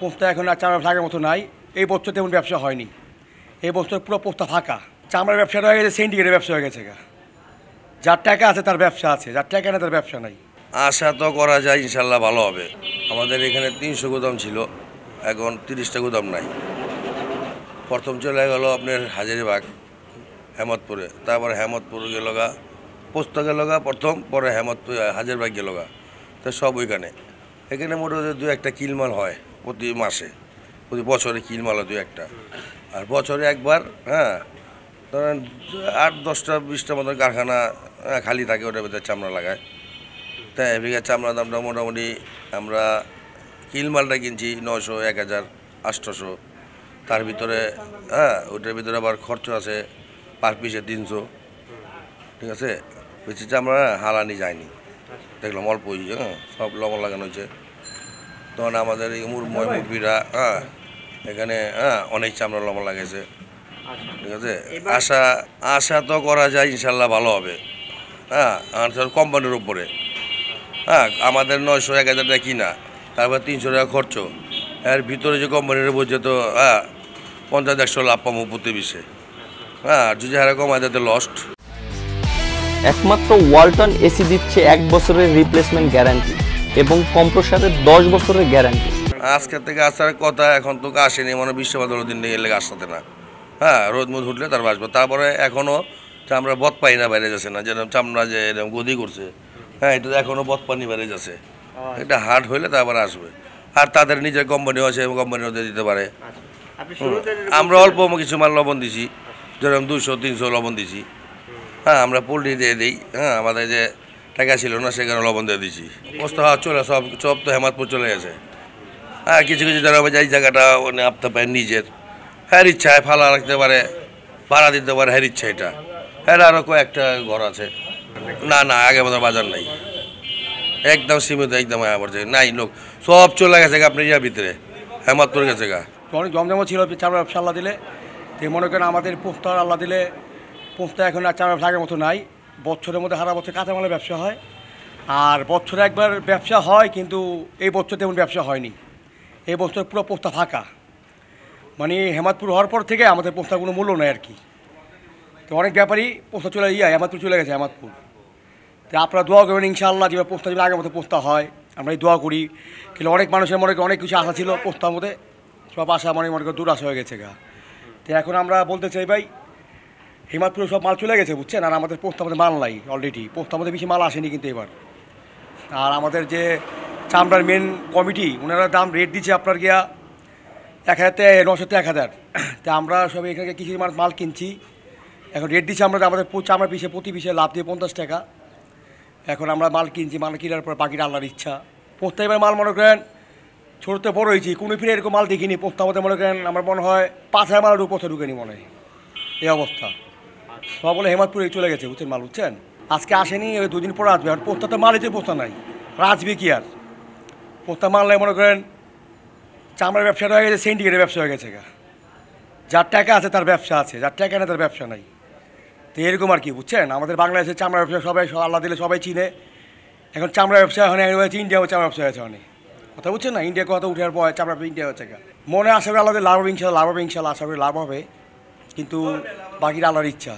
পোস্তা এখন আর চামড়া থাকার মতো নাই। এই বছর তেমন ব্যবসা হয়নি। এই বছর পুরো পোস্তা ফাঁকা। চামড়ার ব্যবসাটা হয়ে গেছে, সিন্ডিকেটের ব্যবসা হয়ে গেছে যার টাকা আছে তার ব্যবসা আছে, যার টাকা নেই তার ব্যবসা নাই। আশা তো করা যায় ইনশাল্লাহ ভালো হবে। আমাদের এখানে তিনশো গুদাম ছিল, এখন তিরিশটা গুদাম নাই। প্রথম চলে গেল আপনার হাজারিবাগ হেমতপুরে তারপরে হেমতপুর গেল গা পোস্ত গেল গা প্রথম, পরে হেমতপুর হাজারবাগ গেল গা। তো সব ওইখানে। এখানে মোটামুটি দু একটা কিলমাল হয়। প্রতি মাসে প্রতি বছরে কিলমাল হয় দু একটা। আর বছরে একবার হ্যাঁ ধরেন আট দশটা বিশটা মতন কারখানা হ্যাঁ, খালি থাকে ওটার ভিতরে চামড়া লাগায়। তাই বিঘা চামড়া দামটা মোটামুটি আমরা কিল মালটা কিনছি নশো এক হাজার আটশোশো তার ভিতরে হ্যাঁ ওটার ভিতরে আবার খরচ আছে পার পিসে তিনশো। ঠিক আছে? বেশি চামড়া হালানি যায়নি। দেখলাম অল্প অল্পই হ্যাঁ সব লবণ লাগানো হয়েছে। তখন আমাদের এই মুরময় হ্যাঁ এখানে হ্যাঁ অনেক চামড়া লবণ লাগাইছে ঠিক আছে? আশা আশা তো করা যায় ইনশাল্লাহ ভালো হবে। হ্যাঁ আর ধর কোম্পানির উপরে। হ্যাঁ আমাদের নয়শো এক হাজার টাকা কিনা তারপর তিনশো টাকা খরচ। এর ভিতরে যে কোম্পানির বলছে তো হ্যাঁ পঞ্চাশ একশো লাভ পাবো প্রতি বিষে হ্যাঁ আর যদি হারে কমায় যাতে লস্ট একমাত্র ওয়ালটন এসি দিচ্ছে এক বছরের রিপ্লেসমেন্ট গ্যারান্টি এবং কম্প্রসারের দশ বছরের গ্যারান্টি। আজকের থেকে আসার কথা এখন তো আসেনি মানে বিশ্ববাদল দিন এলে আসতে না। হ্যাঁ রোদ মুদ উঠলে তার বাসবো তারপরে এখনও চামড়া বত পাই না বাইরে যাচ্ছে না। যেরকম চামড়া যে এরকম গদি করছে হ্যাঁ এটা এখনও বত পানি বাইরে যাচ্ছে। এটা হার্ড হইলে তারপর আসবে। আর তাদের নিজের কোম্পানিও আছে কোম্পানি ওদের দিতে পারে। আমরা অল্প কিছু মাল লবণ দিছি যেরকম দুশো তিনশো লবণ দিছি। হ্যাঁ আমরা পোলট্রি দিয়ে দিই। হ্যাঁ আমাদের যে টাকা ছিল না, সেখানে লবণ দিয়ে দিছি হাওয়া চলে, সব সব তো হেমাদপুর চলে গেছে। হ্যাঁ কিছু কিছু যারা এই জায়গাটা মানে আপতে পারে নিজের। হ্যাঁ ইচ্ছায় ফালা রাখতে পারে, ভাড়া দিতে পারে হ্যাঁ ইচ্ছা এটা। হ্যাঁ আরও কয়েকটা ঘর আছে। না না, আগে মতো বাজার নাই। একদম সীমিত, একদম পড়ছে। নাই লোক, সব চলে গেছে আপনি ইয়ার ভিতরে, হেমাদপুর গেছে গা। অনেক জমজমা ছিল চামড়া ব্যবসা আল্লাহ দিলে। তো মনে করেন আমাদের পোস্তা আল্লাহ দিলে পোস্তা এখন আর চামড়া থাকার মতো নাই। বছরের মধ্যে সারা বছর কাঁচামালের ব্যবসা হয়। আর বছরে একবার ব্যবসা হয়, কিন্তু এই বছর তেমন ব্যবসা হয়নি। এই বছর পুরো পোস্তা ফাঁকা। মানে হেমাদপুর হওয়ার পর থেকে আমাদের পোস্তার কোনো মূল্য নেই আর কি। তো অনেক ব্যাপারই পোস্তা চলে, ইয়া, হেমাদপুর চলে গেছে, হেমাদপুর। তো আপনারা দোয়া করবেন, ইনশাআল্লাহ যেভাবে পোস্তা যেভাবে আগের মতো পোস্তা হয়, আমরা এই দোয়া করি। কিন্তু অনেক মানুষের মনে অনেক কিছু আশা ছিল পোস্তার মধ্যে, সব আশা মনে মনে করে দুরাশা হয়ে গেছে গা। তো এখন আমরা বলতে চাই ভাই হিমাদপুরে সব মাল চলে গেছে, বুঝছেন? আর আমাদের পোস্তার মধ্যে মাল নাই অলরেডি পোস্তার মধ্যে বেশি মাল আসেনি কিন্তু এবার। আর আমাদের যে চামড়ার মেন কমিটি ওনারা দাম রেট দিচ্ছে আপনার গিয়া এক হাজার নশো থেকে এক হাজার। তা আমরা সব এখানে কিছু মাল মাল কিনছি। এখন রেট দিচ্ছে আমরা আমাদের চামড়া পিসে, প্রতি পিসে লাভ দিয়ে পঞ্চাশ টাকা। এখন আমরা মাল কিনছি, মাল কেনার পর বাকিটা আল্লাহর ইচ্ছা। পোস্তা এবার মাল মনে করেন, ছোটোতে বড় হয়েছি, কোনো ফিরে এরকম মাল দেখিনি। পোস্তা মধ্যে মনে করেন, আমার মনে হয় পাঁচ হাজার মাল পোস্তা ঢুকেনি মনে হয়। এই অবস্থা। সব বলে হেমাদপুরে চলে গেছে, বুঝছেন মাল, বুঝছেন? আজকে আসেনি ওই দুদিন পরে আসবে, আর পোস্তা তো মাল হচ্ছে পোস্তা নাই আসবে কি আর? পোস্তা মাল নাই, মনে করেন, চামড়ার ব্যবসাটা হয়ে গেছে সিন্ডিকেটের ব্যবসা হয়ে গেছে গা। যার টাকা আছে, তার ব্যবসা আছে, যার টাকা নেই, তার ব্যবসা নাই। তো এরকম আর কি, বুঝছেন? আমাদের বাংলাদেশে চামড়া ব্যবসা সবাই, সব আল্লাহ দিলে সবাই চিনে। এখন চামড়া ব্যবসা এখন হয়েছে ইন্ডিয়াও চামড়া ব্যবসা হয়েছে অনেক কথা বুঝছেন না? ইন্ডিয়া কথা উঠার পর চামড়া ইন্ডিয়া হচ্ছে গা। মনে আশা করি আল্লাহ লাভ হবে, ইনশাল্লাহ, লাভ হবে, ইনশাল্লাহ, আশা করি লাভ হবে। কিন্তু বাকিটা আল্লাহর ইচ্ছা।